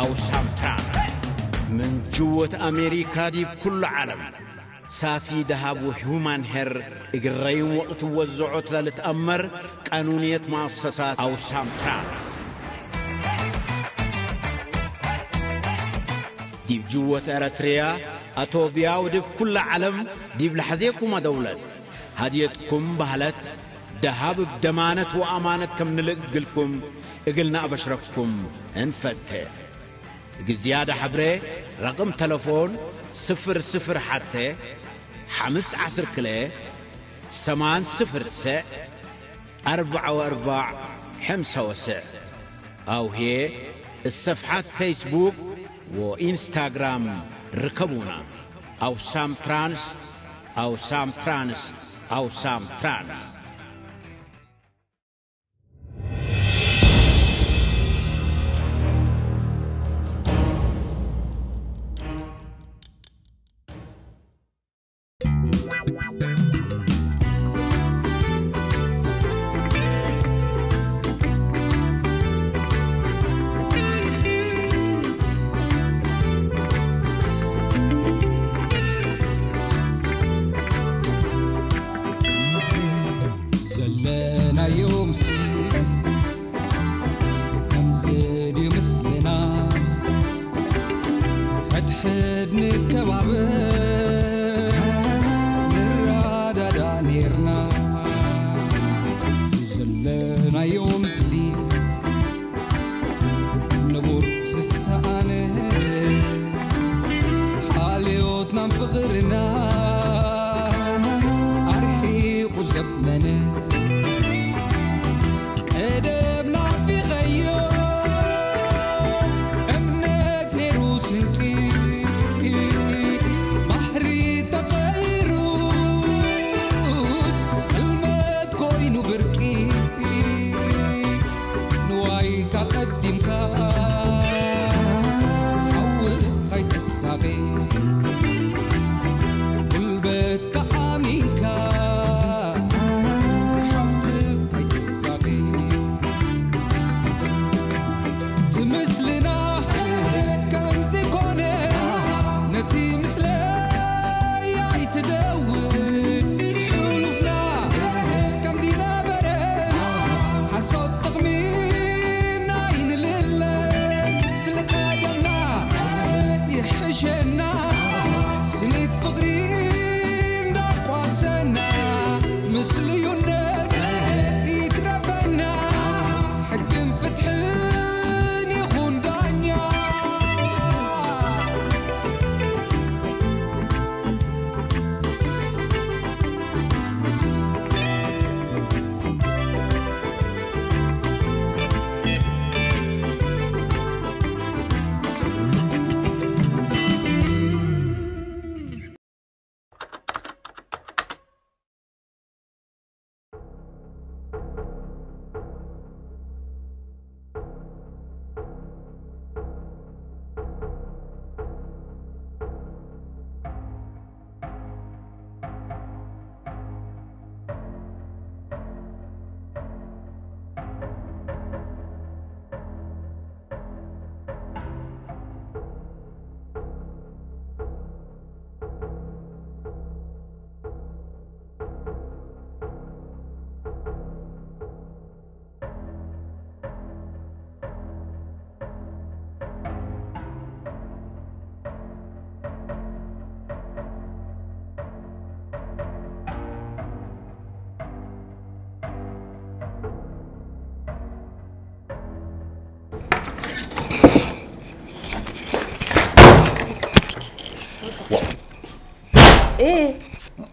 أو سامتران من جوة أمريكا دي بكل عالم. سافي دهاب وهيومان هير. إقرين وقت وزعوت للتأمر قانونية مؤسسات. أو سامتران ديب جوة أريتريا أتوبيا وديب كل عالم. ديب لحزيكم دولت هديتكم بهلت. دهاب بدمانة وأمانة كم نلقلكم. إقلنا أبشرككم انفتح. زيادة حبري رقم تلفون صفر صفر حتى حمس عصر كلي سمان صفر تسع أربعة وأربع حمسة وسع أو هي الصفحات فيسبوك وإنستغرام ركبونا. أو سام ترانس أو سام ترانس أو سام ترانس.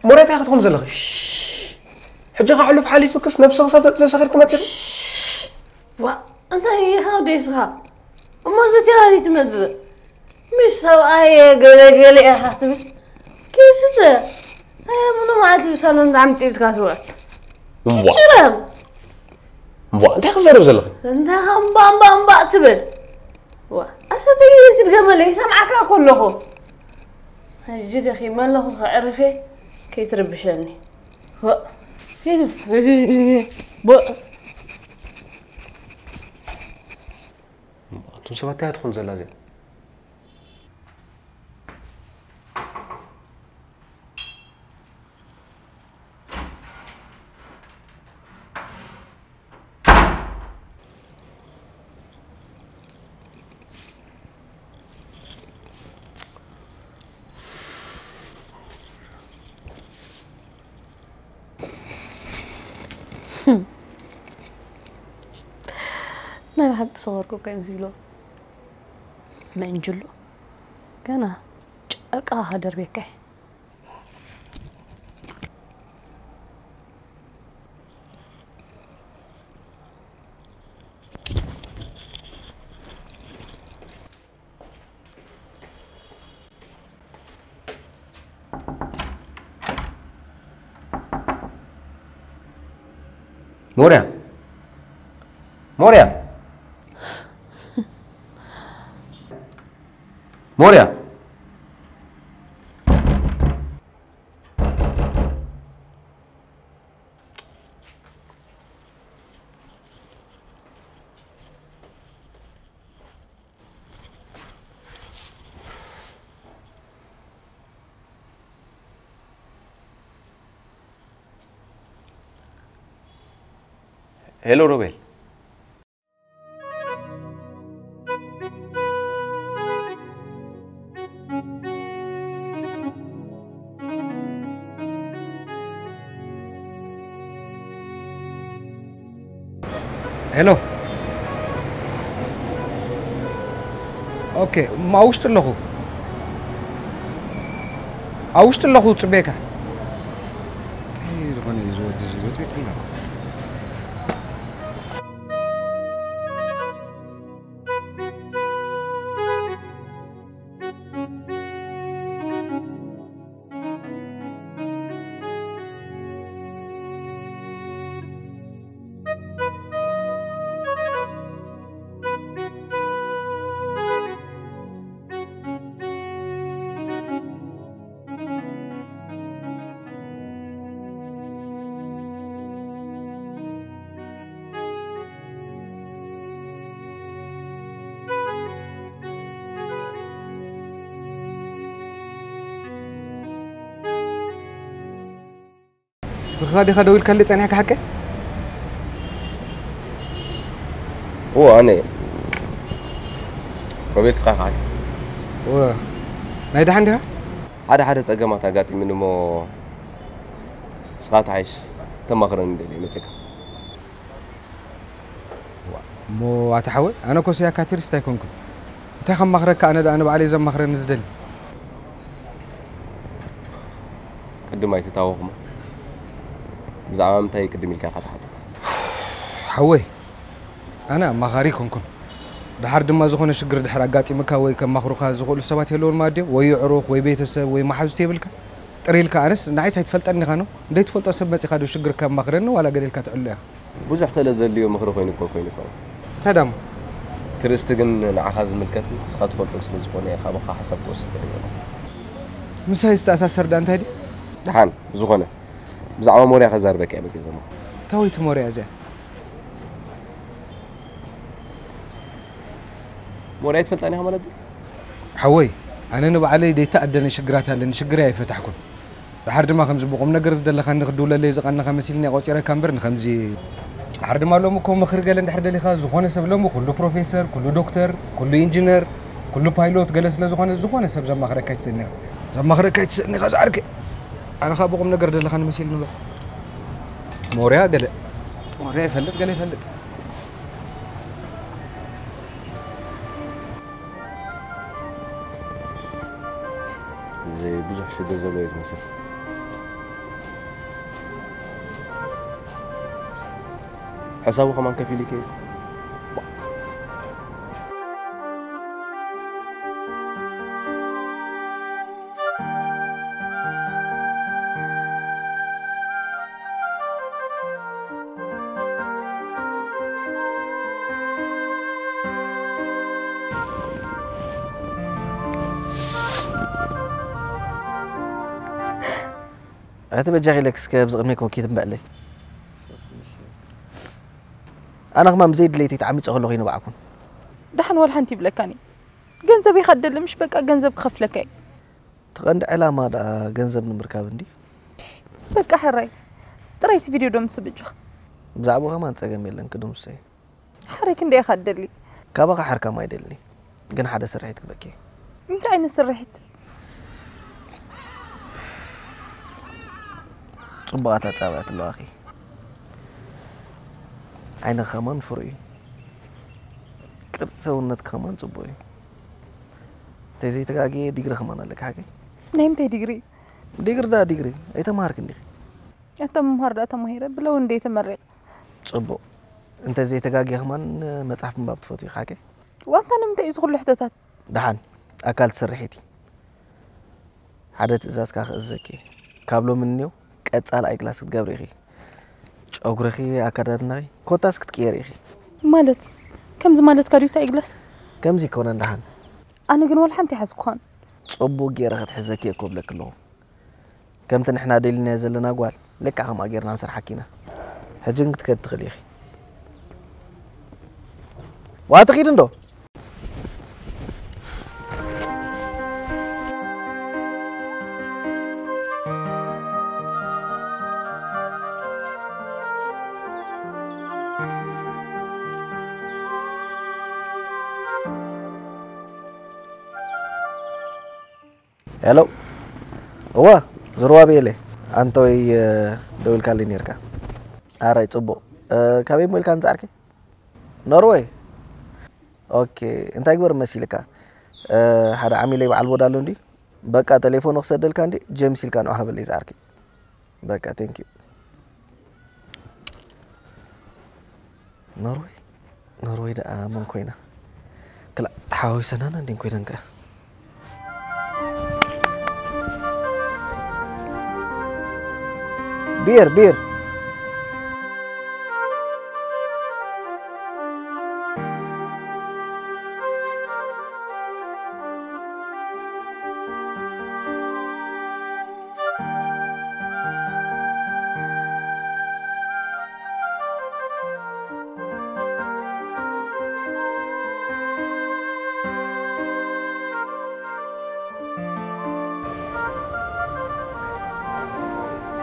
مرات اخذكم زلغي حجة حلف حالي فكس نفس غصة تفسخر كما تري وا أنت هي هاوديسها وما زتي غادي تمز مش سواء قلي قلي اخاتمي كيف سته هي منو ما عاد بسالون عم تيزكا تروح وا. شرب وا. انت خزر زلغي أنت هم بام بام با تبل وا. اش تيجي تتقبل سمعك كلكم هجد أخي ما له كيتربشاني تو سبا تاع تخون زلازل. ብሓቂ ሰኸርኩ እኳ ይመስሎ ምዕንጅሎ ገና ጨርቃ ከደርቤካ እየ ሞርያ ሞርያ Mor ya. Hallo. Oké, maar hoe nog? Hoe is nog goed te bekken? Niet is, niet. ስኻ ዲኻ ደው ኢልካ ፀኒሕካ ሓቀ ኦ ኣነ ሮቤል ስኻ ከዓ ናይ ድሓን ዲኻ ሓደ ሓደ ፀገማት ኣጋጢሙኒ እሞ ስኻ ተሓይሽ ተማኽረኒ ደልየ መፅካ እሞ ኣተሓወ ኣነ ኮስያ ካቴሪስት ኣይኮንኩን እንታይ ከማኽረካ ኣነ ዳ ንባዕለይ ዘማኽረኒ ዝደሊ ቅድም ኣይተታወኹማ ብዛዕባ ምንታይ ቅድም ኢልካ ኢኻ ትሓትት ሓወይ ኣነ ኣማኻሪ ኮንኩን ድሓር ድማ ዝኾነ ሽግር ድሕር ኣጋጢምካ ወይ ከማኽሩካ ዝኽእሉ ሰባት የለውን ማድዮም ወይ ዕሩኽ ወይ ቤተሰብ ወይ ማሓዙት የብልካ ጥሪልካ ኣነስ ንዓይስ ኣይትፈልጠኒ ኢኻ ኖ እንደይትፈልጦ ሰብ መፂኻ ዶ ሽግር ከማኽረኒ ዋላ ገሌልካ ትዕሉ ኢኻ ብዙሕ ክእለት ዘድልዮ ምኽሪ ኮይኑ እኮ ኮይኑ ይኮነ እንታይ ዳሞ ትርእስቲ ግን ንዓኻ ዝምልከት ስኻ ትፈልጦ ስለ ዝኾነ ካብኻ ሓሳብ ክወስድ ገለ ምሳይ ዝተኣሳሰር ዳ እንታይ ዲ ድሓን ዝኾነ ብዛዕባ ሞርያ ከዛርበካ እየ መፅእ ዘሞ እታ ወይ ትሞርያ እዚኣ ሞርያ ይትፈልጣኒ ኢኻ ማለት እዩ ሓወይ ኣነ ንባዕለይ ደይተኣደነ ሽግራት ኣለኒ ሽግረይ ኣይፈታሕኩን ድሓር ድማ ከምዚ ብቁም ነገር ዝደለካ ንክድውለለይ ዝቐንኻ መሲልኒ ቆፂረካ እምበር ንከምዚ ድሓር ድማ ሎሚ እኮ ምክሪ ገለ እንድሕር ደሊኻ ዝኾነ ሰብ ሎሚ ኩሉ ፕሮፌሰር ኩሉ ዶክተር ኩሉ ኢንጂነር ኩሉ ፓይሎት ገለ ስለ ዝኾነ ዝኾነ ሰብ ዘማኽረካ ይትስእኒ ኢኻ ዘማኽረካ ይትስእኒ ኢኻ ዛዕርክ ኣነ ኻ ብቁም ነገር ደለኻ ንመሲል ንበ ሞርያ ገለ ሞርያ ይፈልጥ ገለ ይፈልጥ እዚ ብዙሕ ሽግር ዘለዎ እዩ ዝመስል ሕሳቡ ከማን ከፍ ኢሉ ይከይድ أنت بتجاغي لك سكاب زغمي كون كي تنبألي أنا غمام زيد ليتي تعمي تغلو غينو بعكم دحن ولا حنتي بلكاني ገንዘብ ይኸድል ምሽ በቃ ገንዘብ ክኸፍለካ እዩ ትቐንዲ ዕላማ ደኣ ገንዘብ ንምርካብ እንዲ በቃ ሕራይ ጥራይቲ ቪድዮ ዶ ምስብጅኽ ብዛዕባ ኸማን ፀገም የለን ክድምሰይ ሕራይ ክንደይ ይኸድል ካባኻ ሓርካም ኣይደልኒ ግን ሓደ ስርሒት ክበኪ እንታይ ዓይነት ስርሒት ፅቡቓት ኣፃብዕት ኣለዋ ኺ ዓይነ ኸማን ፍሩይ እዩ ቅርፂ ሰውነት ኸማን ፅቡቅ እዩ እንተዘይተጋጊየ ዲግሪ ኸማን ኣለካ ሓቂ ናይ ምንታይ ዲግሪ ዲግሪ ዳ ዲግሪ ኣይተማሃርክ እንዲ እተ ምምሃር ዳ ተማሂረ ብለው እንደ ተመሪቕ ፅቡቅ እንተዘይተጋጊየ ኸማን መፅሓፍ ምንባብ ትፈትዩ ሓቂ ዋንታ ንምንታይ እዩ ዝኩሉ ሕቶታት ድሓን ኣካል ትስርሒት እዩ ሓደ ትእዛዝካ ክእዘኪ ካብ ሎሚ እኒው ቀፃል ኣይግላስ ክትገብሪ ኢኺ ጨጉርኺ ኣከዳድናኺ ኮታስ ክትቅየር ኢኺ ማለት ከምዚ ማለት ካድዩ እንታይ ይግለስ ከምዚ ይኮነ እንዳሓን ኣነ ግን ወላ ሓንቲ ይሓዝኩኻን ፅቡቅ ገይረ ክትሕዘኪ የኮብለክ ኣለኹ ከምቲ ንሕና ደሊናዮ ዘለና ጓል ልክዕ ከምኣ ጌርና ንስርሓኪ ኢና ሕጂ ግን ክትከድ ትኽእል ኢኺ ዋ ትኺድ እንዶ እዋ ዝርዋ ብየለ አንተ ወይ ደውልካለይ ነርካ ኣራይ ፅቡቅ ካበይ ሞልካ ንፃዕርኪ ኖርዌይ ኦኬ እንታይ ግበር መሲልካ ሓደ ዓሚለይ በዓል ቦዳ ኣሎ እንዲ በቃ ቴሌፎኑ ክሰደልካ እንዲ ጀምስ ኢልካ ንዑ ሃበለይ ዝዓርኪ በቃ ቴንክ ዩ ኖርዌይ ኖርዌይ ደኣ መን ኮይና ክላ ተሓዋዊሰናና እንዴን ኮይነን بير بير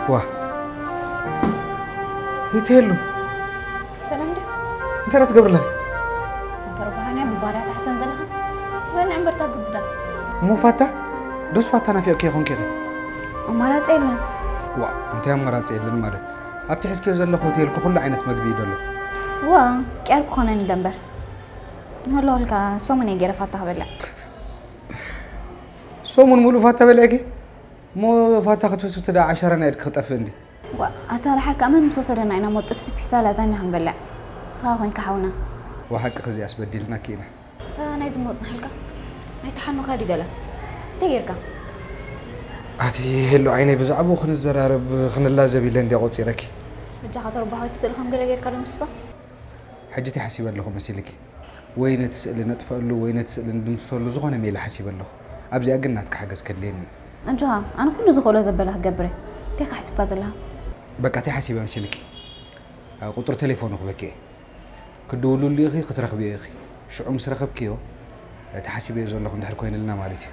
ዋ ይትሄሉ ሰላም ደ እንታይ ዳ ትገብርላ ተርባሃንያ ብባርያ ታሕተን ዘለኻ ወይ ዕምበርታ ግብዳ እሞ ፋታ ደስ ፋታ ናፊቕከ ይኹን ከለ ኣማራፂ የለን ዋ እንታይ ኣማራፂ የለን ማለት ኣብቲ ሕዝክዮ ዘለኹ ሆቴል ኩሉ ዓይነት መግቢ እዩ ደሎ ዋ ቅያር ክኾነን ኢለ እምበር ንህለወልካ ሰሙን እየ ገይረ ፋታ ክበልዕ ሰሙን ሙሉእ ፋታ በልዐኪ እሞ ፋታ ክትፍስፍቲ ዳ ዓሸረ ናይ ድክ ክጠፍእ እንዲ ዋ ኣታ ልሓልካ መን ምስ ወሰደና ኢና ሞ ጥብሲ ፒሳ ላዛኛ ክንበልዕ ስኻ ኮንካ ሓውና ወሓቂ ክዚኣ ኣስበዲልና ክኢና እታ ናይ ዝመፅና ሓልካ ናይ ተሓኑኻ ዲ ገለ እንታይ ጌርካ ኣቲ ሄሎ ዓይነይ ብዛዕባኡ ክንዘራረብ ክንላዘብ ኢለ እንዲያ ቆፂረኪ ብጃኻ ተርባሃዊት ስእሊ ከም ገለ ጌርካ ዶ ምስቶ ሕጂ እንታይ ሓሲበ ኣለኹ መሲልኪ ወይ ነቲ ስእሊ ነጥፈአሉ ወይ ነቲ ስእሊ ንድምስሰሉ ዝኾነ ሜላ ሓሲበ ኣለኹ ኣብዚኣ ግን ናትካ ሓገዝ ከድልየኒ እንጆሃ ኣነ ኩሉ ዝኽእሎ ዘበለ ክገብረ እንታይ ካ ሓሲብካ ዘለኻ بكاتي حسيبه مسلك قطر تليفونك خبكي كدولو لي أخي قطر خبي أخي شعو مسرخبكيو تحسب يزول لكم دحر لنا مالتي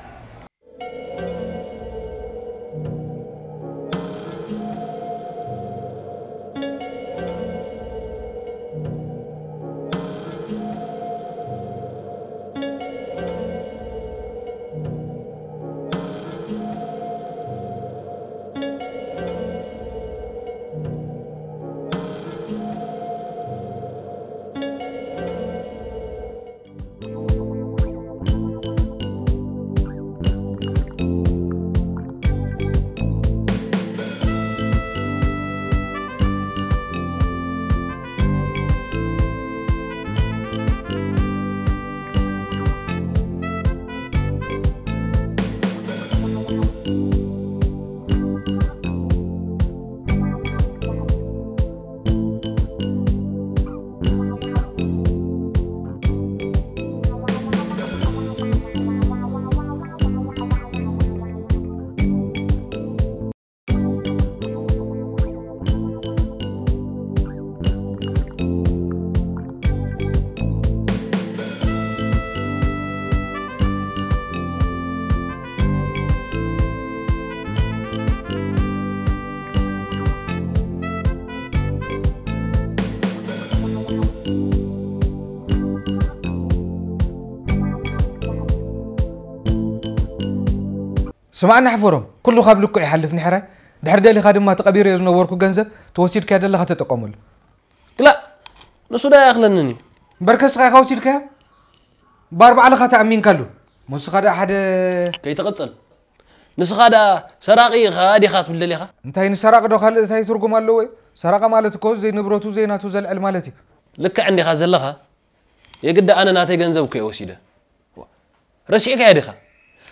እዩ ስማዕና ሓፈሮም ኩሉ ካብ ልክዕ ይሓልፍ ንሕራይ ድሕሪ ደሊኻ ድማ ተቐቢሩ እየ ዝነበርኩ ገንዘብ ተወሲድካ ደለኻ ተጠቀመሉ ክላ ንሱ ዳ ያኽለንኒ በርከስኻ ኢኻ ወሲድካዮ ብኣርባዕለኻ ተኣሚንካሉ ምስኻ ዳ ሓደ ከይተቐፅል ንስኻ ዳ ሰራቂ ኢኻ ዲኻ ትብል ደሊኻ እንታይ ንሰራቕ ዶ ካልእ እንታይ ትርጉም ኣለዎ ወይ ሰራቐ ማለት እኮ ዘይ ንብረቱ ዘይናቱ ዘልዕል ማለት እዩ ልክዕ እንዲኻ ዘለኻ የግዳ ኣነ ናተይ ገንዘብ እኮ እየ ወሲደ ረሲዕካ እያ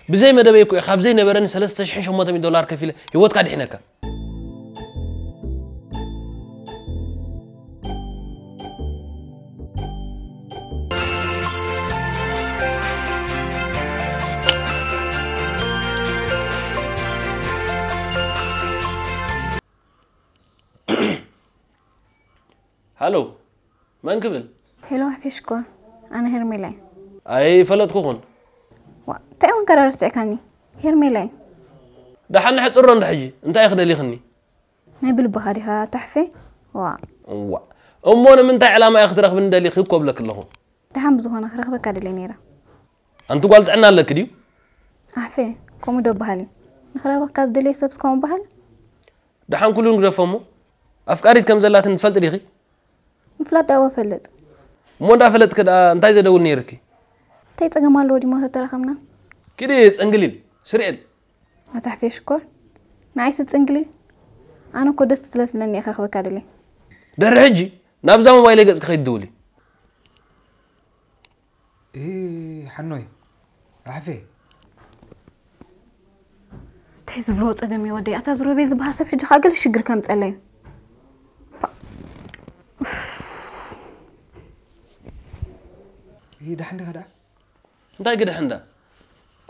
بزي مدبي كو خاب زي نبرني 3800 دولار كفيلة. هيوت قاعد حناك. هالو من قبل؟ هلو حفيشكم أنا هرميلا أي فلت كوخن እንታይ እውን ከራ ረስዕካኒ ሄርሜላ እየ ዳሓን ሕፅሮ እንዳ ሕጂ እንታይ ክደሊኽኒ ናይ ብልባኻ ዲኻ ታሕፌ ዋ እዋ እሞ ንምንታይ ዕላማ እየ ክትረኽብ ንደሊ ክኮብለክ ኣለኹ ድሓን ብዝኾነ ክረኽበካ ደለይ ነይራ ኣንቲ ጓል ጥዕና ኣለክ ድዩ ኣሕፌ ከምኡ ዶ በሃል እዩ ንክረኽበካ ዝደለየ ሰብ ስከምኡ በሃል ድሓን ኩሉ ንግደፎ እሞ ኣፍቃሪት ከም ዘላትን ትፈልጥ ዲኺ ምፍላጥ ዳወ ፈልጥ እሞ እንዳፈለጥክ ዳ እንታይ ዘደውል ነይርኪ تاي تجمع مالو دي ما تترخمنا كده تنقليل سريل ما تحفيش كور ما عايز أنا كنت سلت مني أخي خبك علي درعجي نبزا ما يلقى خيد دولي إيه حنوي عفي تاي زبلو تجمع ودي أتزرو بيز بحسب حج خاقل شجر كم تقلي إيه ده حندي غدا እንታይ ግድሕ እንዳ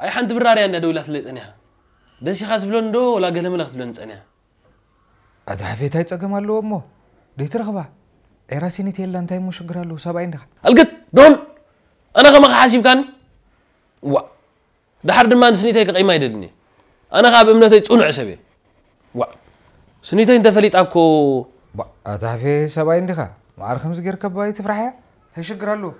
ኣይ ሓንቲ ብራርያ እንዳ ደውላ ትለይ ፀኒሓ ደሲኻ ትብሎን ዶ ወላ ገለመለ ክትብለኒ ፀኒሓ ኣታ ሓፌ እንታይ ፀገም ኣለዎ እሞ ደይትረኽባ ዒራ ሲኒት የላ እንታይ ሞ ሽግር ኣለዎ ሰብኣይ እንዲኻ ኣልግት ደውል ኣነ ከመኸ ሓሲብካኒ ዋ ድሓር ድማ ንስኒተይ ክቐይማ ይደልኒ ኣነ ካብ እምነተይ ፅኑዕ ሰብ እየ ዋ ስኒተይ እንተፈሊጣ እኮ ኣታ ሓፌ ሰብኣይ እንዲኻ ማዕር ከምዚ ጌርካ ባይ ትፍራሕ እያ እንታይ ሽግር ኣለዎ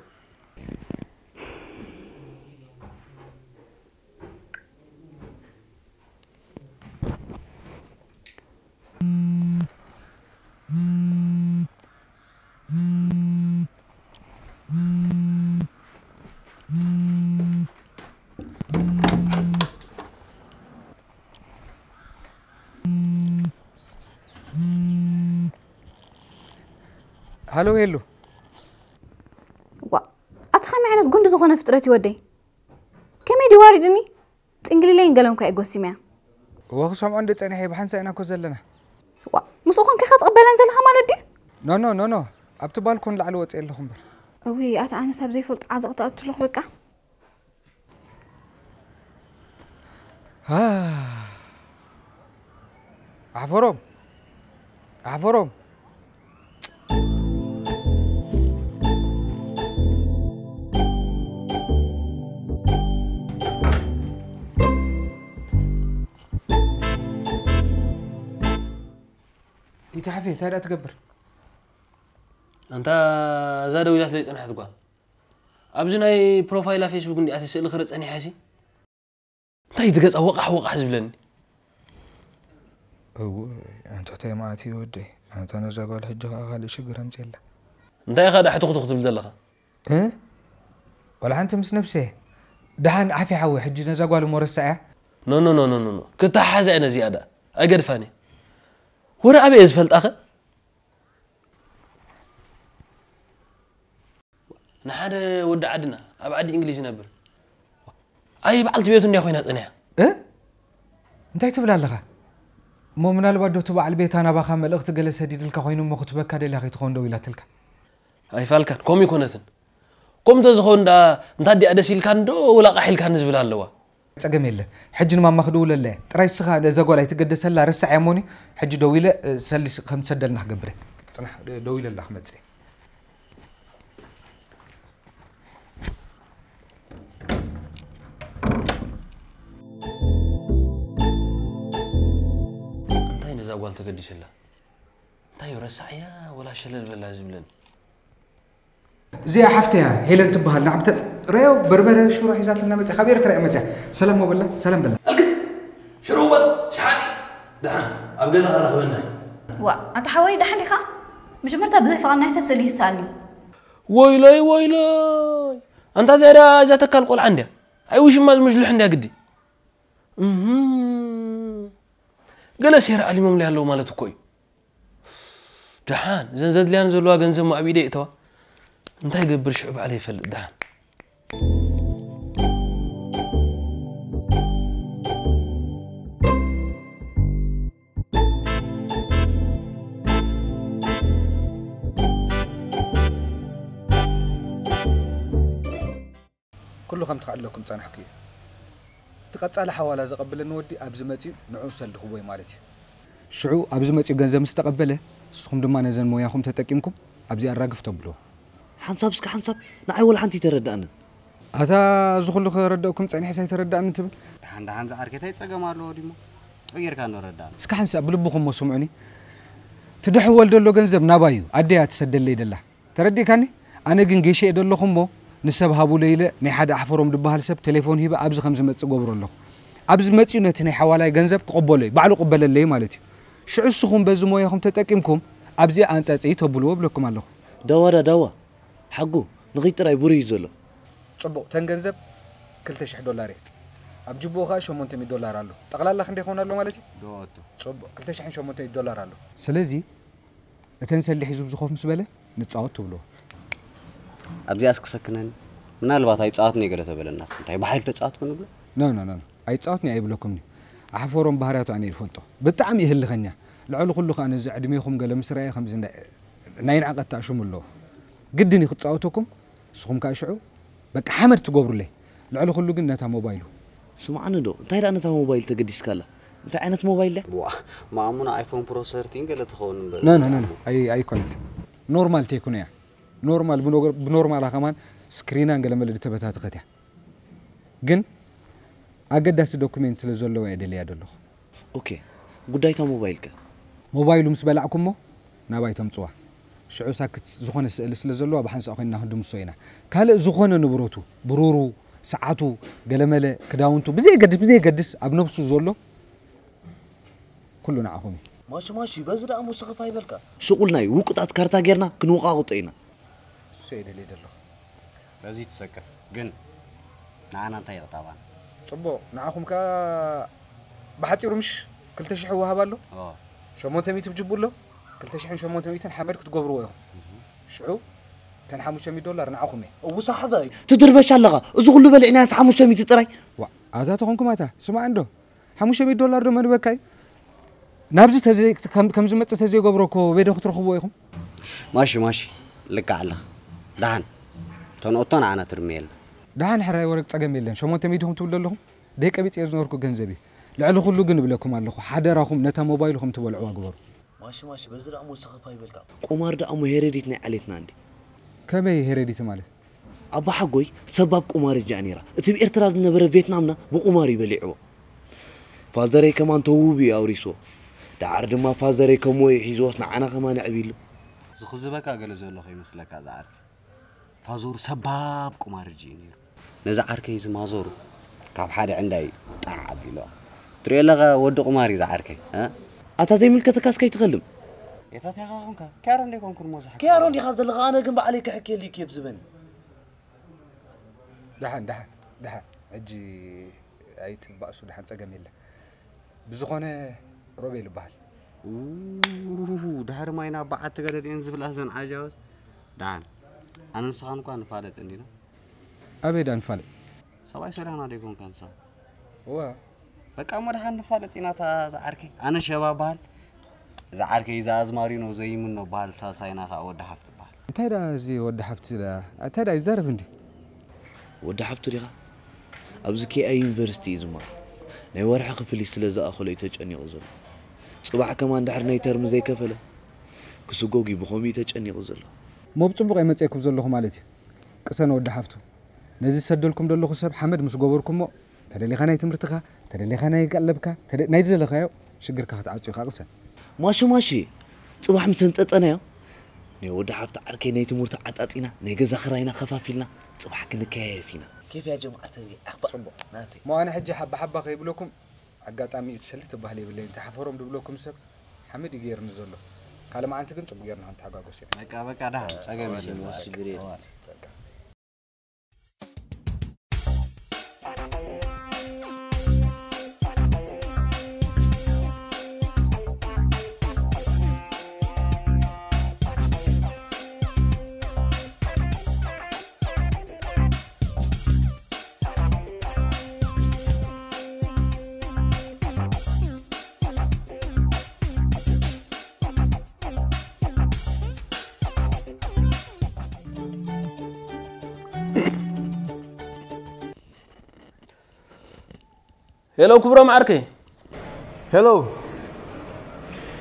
ሃሎ ሄሉ ዋ ኣታ ከመይ ዓይነት ጉንዲ ዝኾነ ፍጥረት ይወደይ ከመይ ዲዋሪድኒ ፅንግሊለይን ገለምኳ እየ ጎሲም እያ ወክሰምዖ እንደ ፀኒሐ ብሓንሳ ኢና ኮ ዘለና مسوخن كخات قبلا زلها مالدي نو نو نو نو أبتو بالكون لعل وتسأل لهم بر أوي أت أنا سبزي فلت عزقت أبتو لخ بكا آه عفروم عفروم ኢቲ ሓፌ እንታይ ዳ ትገብር እንታ እዛ ደው ኢላ ትለይ ፀኒሐት ጓል ኣብዚ ናይ ፕሮፋይላ ፌስቡክ እንዲኣተ ስእሊ ክረ ፀኒሐ ሲ እንታይ ትገፃ ወቃሕ ወቃሕ ዝብለኒ እውይ አንተ እንታይ ማለት እዩ ወደይ ኣንተ ነዛ ጓል ሕጂ ከዓ ካልእ ሽግር ኣምፅላ እንታይ ኢኻ ዳ ሕቱኽቱኽ ትብል ዘለኻ ወላ ሓንቲ ምስ ነብሰ ድሓን ዓፊ ሓዊ ሕጂ ነዛ ጓል እሞ ረሳ እያ ኖ ኖ ኖ ኖ ኖ ክተሓሓዘ እየ ነዚኣ ዳ ኣይገድፋኒ ወደ ኣበይ እየ ዝፈልጣኸ ንሓደ ወዲ ዓድና ኣብ ዓዲ እንግሊዝ ይነብር ኣይ በዓልቲ ቤቱ እንዲያ ኮይና ፀኒሓ እንታይ ትብል ኣለኻ እሞ ምናልባት ዶ እቲ በዓል ቤታ ናባኻ መልእኽቲ ገለ ሰዲድልካ ኮይኑ እሞ ክትበካ ደልያ ከይትኾን ደው ኢላ ትልካ ኣይፋልካን ከምኡ ይኮነትን ከምኡ እንተዝኸውን ዳ እንታ ዲኣ ደስ ኢልካን ዶ ወላ ቃሒልካን ዝብል ኣለዋ تأجم إلا حجنا ما مخدو ولا لا ترى السخة هذا زقول يتقدر سلا رسع يموني حج دويلة سلس خمس سدل نحق برد صنح دويلة الأحمد زي انتي نزاول تقدر سلا انتي رسعيا ولا شلل بالله زبلن እዚኣ ሓፍተያ ሄለን ትበሃል ንዓብተ ረዮ በርበረ ሽሮ ሒዛትልና መፅያ ካብ ኤርትራ እያ መፅያ ሰላም ወበላ ሰላም በላ ኣብ ገዛ ክረኽበና ዋ ኣንተ ሓወይ ዳሓን ዲኻ መጀመርታ ብዘይፈቐድናይ ሰብ ስእሊ ይሳልኒ ወይሎይ ወይሎይ ኣንታ ዚያዳ እዛ ተካል ቆልዓ እንድያ ኣይ ውሽማ ዝምሽልሕ እንድያ ግዲ እህም። ገለ ሴራ ኣሊሞምለይ ኣለዉ ማለት እኮ እዩ ድሓን እዘን ዘድልያን ዘለዋ ገንዘብ ሞ ኣብ ኢደ እተዋ እንታይ ገብር ሽዑ ባዕለ ይፈልጥ ድሓን ኩሉ ከም ትኽዕለኩም ፀናሕኩ እዩ እቲ ቀፃሊ ሓዋላ ዘቐብለኒ ወዲ ኣብዚ መፂኡ ንዑ ሰልኽዎ እዩ ማለት እዩ ሽዑ ኣብዚ መፂኡ ገንዘብ ምስ ተቐበለ ንስኹም ድማ ነዘን ሞያኹም ተጠቂምኩም ኣብዚ ኣራግፍ ተብልዎ ሓንሳብ እስከ ሓንሳብ ንዓይ ወላ ሓንቲ ይተረዳእንን ኣታ እዚ ኩሉ ክረድአኩም ፀኒሐ ሳይተረዳእኒ ትብል ድሓን ድሓን ዝዓርከታይ ፀገም ኣለዎ ድሞ ቀይርካ ንረዳእና እስካ ሓንሳብ ብልብኹም ሞ ስምዑኒ ትድሕወል ደሎ ገንዘብ ናባ እዩ ኣደያ ትሰደለይ ደላ ተረዲእካኒ ኣነ ግን ጌሸየ ደለኹም ሞ ንሰብ ሃቡለ ኢለ ናይ ሓደ ኣሕፈሮም ድበሃል ሰብ ቴሌፎን ሂበ ኣብዚ ከም ዝመፅእ ገብሮ ኣለኹ ኣብዚ መፅኡ ነቲ ናይ ሓዋላይ ገንዘብ ክቕበሎ እዩ ባዕሉ ቅበለለይ ማለት እዩ ሽዑ እስኹም በዚ ሞያኹም ተጠቂምኩም ኣብዚኣ ኣንፃፅኢ ተብልዎ ብለኩም ኣለኹ حقو نغيت راي بوري زلو صبو تنجنزب كلتا شح دولاري أب جبو خا شو مونتي دولار علو تقلال لا خندي خونا لو مالتي؟ دوتو صبو كلتا شح شو مونتي دولار علو سلازي أتنسى اللي حزب زخوف مسبله نتصاوت تبلو أبزي أسك سكنن. من البات هاي تصاتني قلت تبلنا تاي بحال تتصاتكم نبل نو نو نو هاي تصاتني أي بلوكمني عفورم بهارياتو أنا يفلتو بتعمي هلخنيا لعلو كله خان زعدميكم قال مسرعي خمس ناين عقد تعشم الله ግድን እዩ ክፃወተኩም ንስኹም ከዓ ሽዑ በቃ ሓመድ ትገብሩለይ ልዕሊ ኩሉ ግን ነታ ሞባይሉ ስማዕኒ ዶ እንታይ ዳ ነታ ሞባይል ተገዲስካላ እንታይ ዓይነት ሞባይል ለ ማእሙና ኣይፎን ፕሮ ሰርቲን ገለ ትኸውን እምበር ኖ ኖ ኖ ኖ ኣይ- ኣይኮነት ኖርማል ቴክኖ እያ ኖርማል ብኖገር- ብኖርማል ከማን ስክሪናን ገለ መለዲ ተበታትኸት እያ ግን ኣገዳሲ ዶኩሜንት ስለ ዘለዎ እየ ደልያ ደለኹ ኦኬ ጉዳይታ ሞባይል ከ ሞባይሉ ምስ በላዕኩም ሞ ናባይ ተምፅዋ ሽዑ ሳክት ዝኾነ ስእሊ ስለ ዘለዎ ብሓንሳእ ኮይንና ክንድምሶ ኢና ካልእ ዝኾነ ንብረቱ ብሩሩ ሰዓቱ ገለመለ ክዳውንቱ ብዘይገድስ ብዘይገድስ ኣብ ነብሱ ዘሎ ኩሉ ንዓኹም እዩ ማሺ ማሺ በዚ ዳ ሞ ስኽፋ ይበልካ ሽቁል ናይ ውቁጣት ካርታ ጌርና ክንውቃቁጦ ኢና እሱ እየ ደልየ ደለኹ በዚ ትሰክር ግን ንዓና እንታይ ይቕጠባና ፅቡቅ ንዓኹም ከ ብሓፂሩ ምሽ 200 ይወሃብ ኣሎ 800 ብጅቡ ኣሎ قلت شحن شو شمون تميتن حمرك تقبروا يخو شعو تن حموشة مي دولار نعقمي تدرب إيش اللغة ازغلو بلعنا حموشة مي تطري وا اتا تقولكم اتا سمع عنده حموشة مي دولار دو من بكاي نابز تزي كم كم زمان تزي قبروكو بيدو خطرخبو يخو ماشي ماشي لك على دهن تون تنقطن عنا ترميل دهن حرا يورك تجميل شو شمون تميدهم تقول لهم ديك ابيت يزنوركو جنزبي لعلو خلو جنب لكم على خو حدا راكم نتا موبايلهم تولعوا قبرو ማሺ ማሺ በዚ ዳ ሞ ስኽፋ ይበልካ ቁማር ዳ ሞ ሄሬዲት ናይ ዓሌትና እንዲ ከመይ ሄሬዲቲ ማለት ኣባ ሓጎይ ሰባብ ቁማር እጃ ነይራ እቲ ብኤርትራ ዝነበረ ቬትናምና ብቁማር ይበሊዕዎ ፋዘረይ ከማን ተውብ እዩ ኣውሪስዎ ዳዓር ድማ ፋዘረይ ከምዎ እዩ ሒዝዎስ ንዓና ከማ ንዕቢሉ ዝኽዝበካ ገለ ዘሎ ይመስለካ ዝዓርኪ ፋዞሩ ሰባብ ቁማር እጅ እዩ ነይሩ ነዚ ዓርከይ ዝማዞሩ ካብ ሓደ ዕንዳይ ጣዕ ኣቢለዋ ትሪኦ ኣለኻ ወዲ ቁማር እዩ ዝዓርከይ ኣታ ዘይምልከተካስ ከይትኸልም የታትያኻ ኮንካ ክያሮ እንደይ ኮንኩ ሞዝሓ ክያሮ እንዲኻ ዘለኻ ኣነ ግን ባዕለይ ክሕክየሉ እዩ ኬፍ ዝበኒ ድሓን ድሓን ድሓን ሕጂ ኣይትባእሱ ድሓን ፀገም የለን ብዝኾነ ሮቤል ይበሃል ድሕሪ ማይና በዓቲ ገደድን ዝብላ ዘን ዓጃወት ድሓን ኣነ ንስኻ እንኳ ንፋለጥ እንዲና ኣበይ ዳ ንፋልጥ ሰብኣይ ሰላና ዶ ይኮንካ ንስኻ ዋ በቃ እሞ ድሓን ንፋለጥ ኢና እታ ዝዓርከይ ኣነ ሸባ በሃል ዝዓርከይ እዛ ኣዝማሪኖ ዘይምኖ በሃል ሳሳይና ከዓ ወዲ ሓፍቲ በሃል እንታይ ዳ እዚ ወዲ ሓፍቲ ዳ እንታይ ዳ ይዛረብ እንዲ ወዲ ሓፍቱ ዲኻ ኣብዚ ኬኣይ ዩኒቨርሲቲ እዩ ዝማር ናይ ወርሒ ክፍሊ ስለ ዝኣኸሎ እዩ ተጨኒቑ ዘሎ ፅባሕ ከማ እንድሕር ናይ ተርሚ ዘይከፈለ ክስጎግ እዩ ብኸምኡ እዩ ተጨኒቑ ዘሎ ሞ ብፅቡቕ የመፅየኩም ዘለኹ ማለት እዩ ቅሰነ ወዲ ሓፍቱ ነዚ ዝሰደልኩም ዘለኹ ሰብ ሓመድ ምስ ገበርኩም ሞ ተደሊኻ ናይ ትምህርትኻ ተደሊኻ ናይ ቀለብካ ተደ- ናይ ዝደለኻዮ ሽግርካ ክትዓፅዩኻ ቅሰን ማሺ ማሺ ፅባሕ ምተንፀፀናዮ ናይ ወዲ ሓፍቲ ዓርከይ ናይ ትምህርቲ ዓጣጢና ናይ ገዛ ክራይና ከፋፊልና ፅባሕ ክንከያየፍ ኢና ኬፍ ያ ጀማዓተ ፅቡቅ ናተይ ሞ ኣነ ሕጂ ሓባ ሓባ ከይብለኩም ኣጋጣሚ ሰሊ ትባሃል የብለይ እንታይ ሓፈሮም ድብለኩም ሰብ ሓመድ እዩ ገይርኒ ዘሎ ካልእ መዓልቲ ግን ፅቡቅ ጌርና ክንተሓጓጎስ ኢና በቃ በቃ ዳ ፀገም የለን ችግር የለም ሄሎ ክብሮም ዓርከ ሄሎ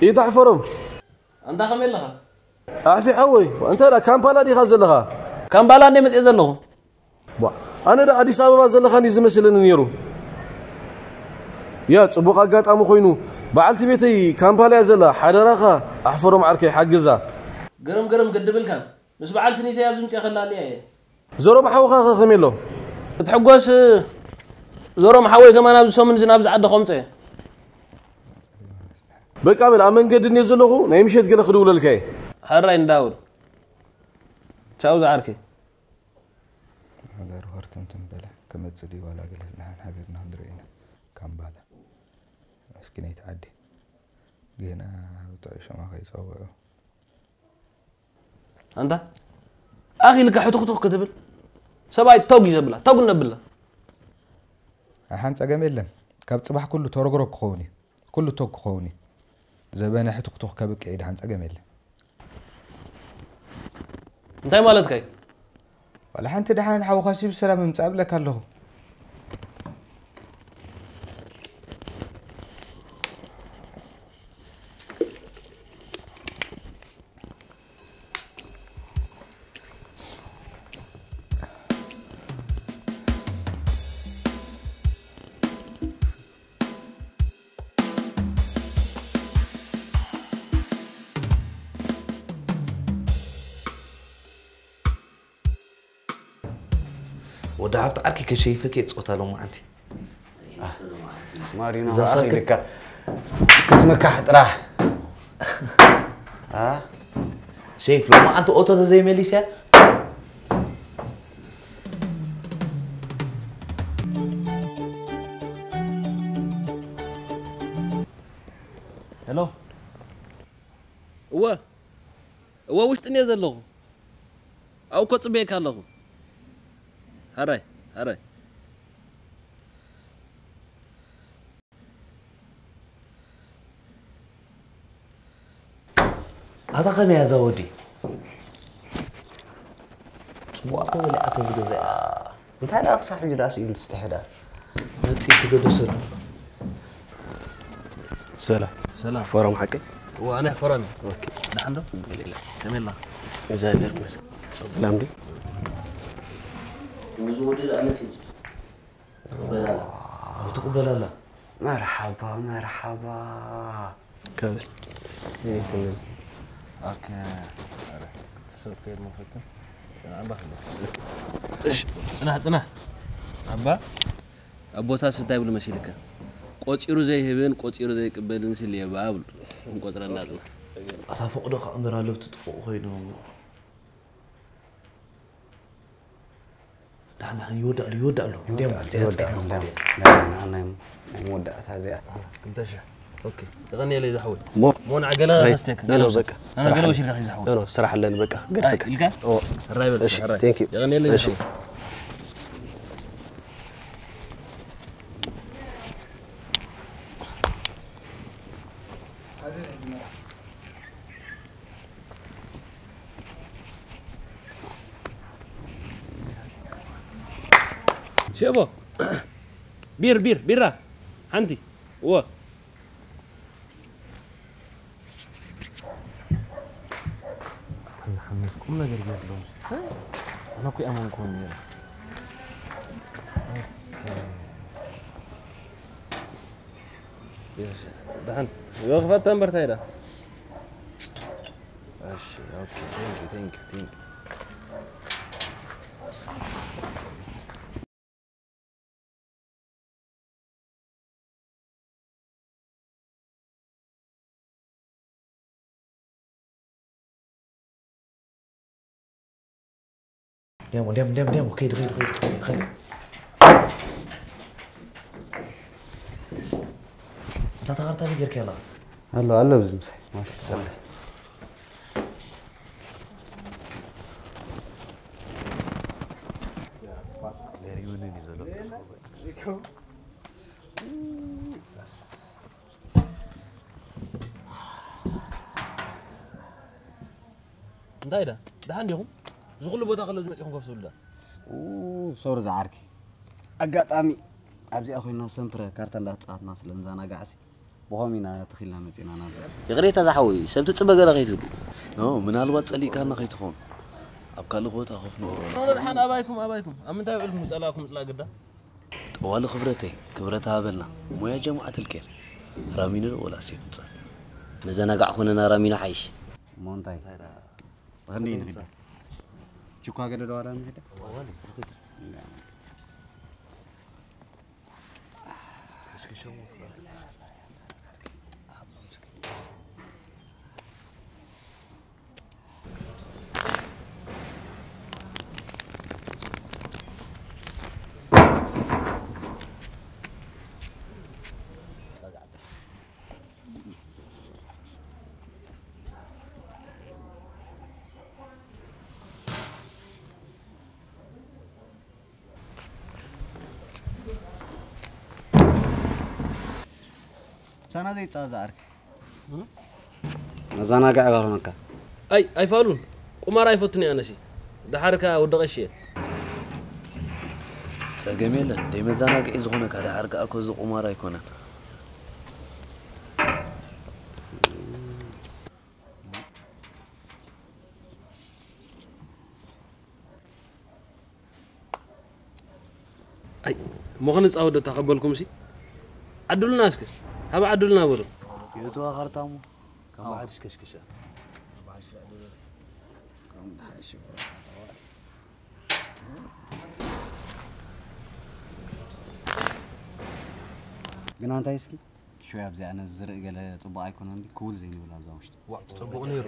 ይታሕፈሮም እንታ ከመይ ኣለኻ ኣዕፊ ሓወይ እንታይ ዳ ካምፓላ ዲኻ ዘለኻ ካምባላ እንደ መፅአ ዘለኹ ዋ ኣነ ዳ ኣዲስ ኣበባ ዘለኻኒ ዝመስለኒ ነይሩ ያ ፅቡቕ ኣጋጣሚ ኮይኑ በዓልቲ ቤተይ ካምፓላ እያ ዘላ ሓደራኻ ኣሕፈሮም ዓርከይ ሓግዛ ገረም ገረም ገድብልካ ምስ በዓል ስኒተይ ኣብ ዝምፅአ ከላልያ እየ ዘሮም ሓወኻ ኸ ከመይ ኣሎ እትሕጎስ زورم حاول كمان أبز سومن زين أبز عد خمسة بكامل أمن قد نزلوه نيمشيت كده خدوه للكي هرا داور شاو زعركي هذا رهرتم تنبلا كما تسدي ولا قل نحن حبيبنا هندرينا كم بلا مسكين يتعدي جينا وتعيش ما خي صوبه أنت أخي لك حتوخ تخ كتبل سبعي توقي جبلا توقنا بالله ሓን ፀገም የለን ካብ ፅባሕ ኩሉ ተረግሮ ክኸውን እዩ ኩሉ ቶግ ክኸውን እዩ ዘበነ ሕቱክቱክ ከብቂ ኢድ ሓን ፀገም የለን እንታይ ማለትካ እዩ ዋላ ሓንቲ ድሓን ሓወኻ ሲብ ሰላም ምምፃእ ኣብለካ ኣለኹ كشيفك يتسقطالو ما أنت سمارينا إذا كنت مكحت راح. ها؟ شايف لو ما أنت أوتو زي ماليسيا هلو. هو هو وش تنيا زلغو أو كتصبيك هلغو؟ هراي. أرى هذا قم يا زودي ولا أتزقز أنت هذا أقصى حاجة راسي الاستحلال ما تسيب تقدسون سلام. سلام. فرم حقي وأنا فرمي أوكي. نحن؟ الحمد لله. تمام الله جزاك الله الحمد لله ኣነ ፈረሚ ድሓን ዶ ከመይ ኣለኻ እግዚአብሔር ይመስገን ሰላም ዲ ንዝወድድ ኣነት ኣብ ትቕበላላ መርሓባ መርሓባ ከብል ፅናሕ ፅናሕ ኣባ ኣቦታት እንታይ ብሉ መሲልካ ቆፂሩ ዘይህብን ቆፂሩ ዘይቅበልን ስልየባ ብሉ እንቆፅረና ፅናሕ ኣታ ፈቅዶ ከዓ ምራለብቲ ጥቑቕ أنا يودا يودا لو يودا يودا يودا أنا مودع هذا انتشر أوكي غني لي زحول مو مو أنا عقله هستك لا لا أنا عقله وش اللي زحول لا لا صراحة لنا بكا قد فك القال الرايبل ثانك يو غني لي زحول يابا. بير بير بيرة. عندي. هو. كنا جرجر لوز أنا كي أمون كون يا دهن. يوقف تنبر تايدا ماشي أوكي. ثانك يو ثانك يو ثانك يو ناموا ناموا ناموا ناموا. كي دغيا دغيا خلي. تعطى غير تعطى غير كيلا هلا هلا ماشي. سلام. دايره ده عندهم زغل بوتا خلاص ما تكون كفصول ده صور زعارك أجد أمي أبزي أخوي ناس سنتر كارتن ده تساعد ناس لنزانا قاسي بوهمينا تخيل لنا مزينا نازل يا غريت أزحوي سبت تبقى لا غيتو نو من هالوقت اللي كان غيت خون أبكال بوتا خوف نور الحين أبايكم أبايكم أمن تعرف المسألةكم تلا قدر طوال خبرتي خبرتها بلنا مو يا جماعة الكير رامينا ولا سيفتصال مزانا قاعد خوننا رامينا عايش مونتاي غنينا චුකාගෙනට වරන්නට ඕ سنة زي تزارك زنا قاعد أي أي فالون وما رأي فتني أنا شيء. ده حركة ودق الشيء جميل ديما زنا قاعد هناك هذا حركة أكو زق وما رأي كنا أي مغنص أود تقبلكم شيء؟ عدلنا اسكت ሃብ ዓድሉና በሉ የትዋ ካርታሙ ካብ በዓል ሽከሽከሻ ግን እንታይ እስኪ ሾይ ኣብዚኣ ኣነ ዝርኢ ገለ ፅቡቅ ኣይኮነ እንዲ ክውል ዘይንብል ኣብዛ ውሽጢ ፅቡቕ ነይሩ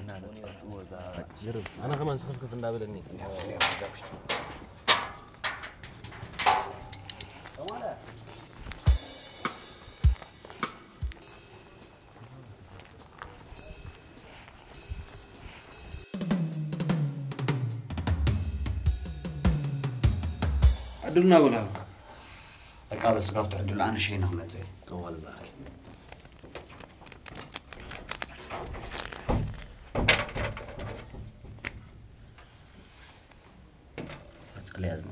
ግርም ኣነ ከማን ስኽፍክፍ እንዳበለኒ ዓድሉና በሉ ሃብ عدلنا ولا قالوا سقطت عدل أنا شيء نهم زين. والله. لازم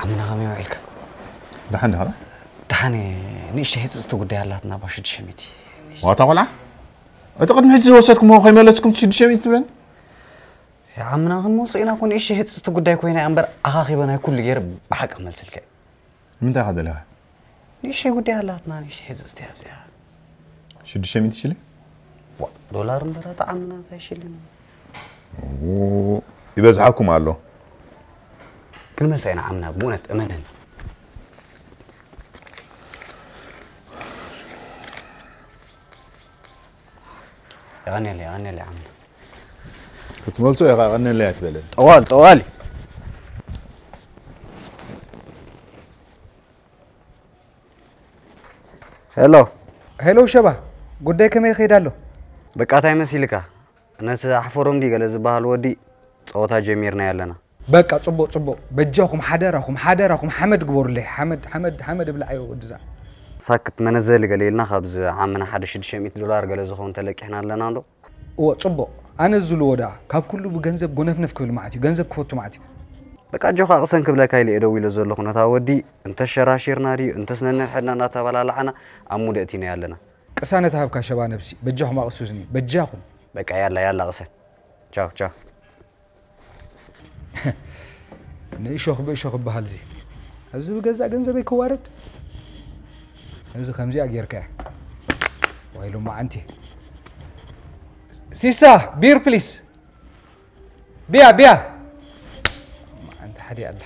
عمنا غمي وعلك دحن هذا دحن نيش هيت استو قدي الله تنابش دشمتي واتا ولا؟ أعتقد من حجز وساتكم هو خيمة لاتكم تشد شميت تبان. يا عمنا غنوصينا كون إيش هيت ست قداي كوينا أمبر أخاخي بنا كل غير بحق عمل سلكا من دا هذا لها؟ إيش هي قداي على تنان إيش هيت ست هبزيها شد شي من تشلي وا دولار مبرا طعمنا أوه يبزعكم الله كل ما سينا عمنا بونت أمنن يغني لي يغني لي عم كنت مولتو يا غني اللي تبلن طوال طوالي ሄሎ ሄሎ ሸባ ጉዳይ ከመይ ይኸይድ ኣሎ በቃ እንታይ መሲልካ ነቲ ኣሕፈሮም ዲ ገለ ዝበሃል ወዲ ፀወታ ጀሚርና ያለና በቃ ፅቡቅ ፅቡቅ በጃኹም ሓደራኹም ሓደራኹም ሓመድ ግበሩለይ ሓመድ ሓመድ ሓመድ ብላዓዮ ወዲዛ ሳክት መነዘሊ ገለ ኢልና ካብዚ ዓምና ሓደ 600 ዶላር ገለ ዝኸውን ተለቂሕና ኣለና ዶ እዎ ፅቡቅ ኣነ ዝብልዎ ዳ ካብ ኩሉ ብገንዘብ ጎነፍነፍ ክብል ማለት እዩ ገንዘብ ክፈቱ ማለት እዩ በቃ ጆኻ ቅሰን ክብለካ ኢለ እየ ደው ኢለ ዘለኹ ነታ ወዲ እንተሸራሺርና ድዩ እንተስነንሕድና እናተበላልዓና ኣብ ሙደእቲና ያለና ቅሳነት ሃብካ ሸባ ነብሲ በጃኹም ኣቕሱስኒ በጃኹም በቃ ያላ ያላ ቅሰን ቻው ቻው ንእሾኽ ብእሾኽ ይበሃል እዚ ኣብዚ ብገዛእ ገንዘበይ ክዋረድ እዚ ከምዚኣ ጌርካ እያ ዋይሉ ማዓንቲ ሲሳ ቢር ፕሊስ ቢያ ቢያ ማዓንቲ ሓደ ኣላ